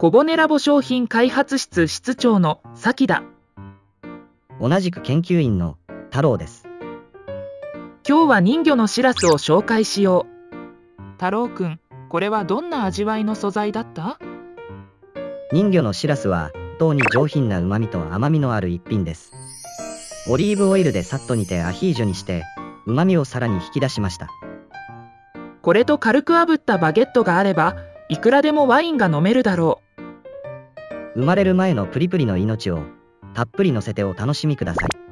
小骨ラボ商品開発室室長の崎だ。同じく研究員の太郎です。今日は人魚のしらすを紹介しよう。太郎くん、これはどんな味わいの素材だった？人魚のしらすは、糖に上品な旨味と甘みのある一品です。オリーブオイルでさっと煮てアヒージョにして、旨味をさらに引き出しました。これと軽く炙ったバゲットがあれば、いくらでもワインが飲めるだろう。生まれる前のプリプリの命を、たっぷり乗せてお楽しみください。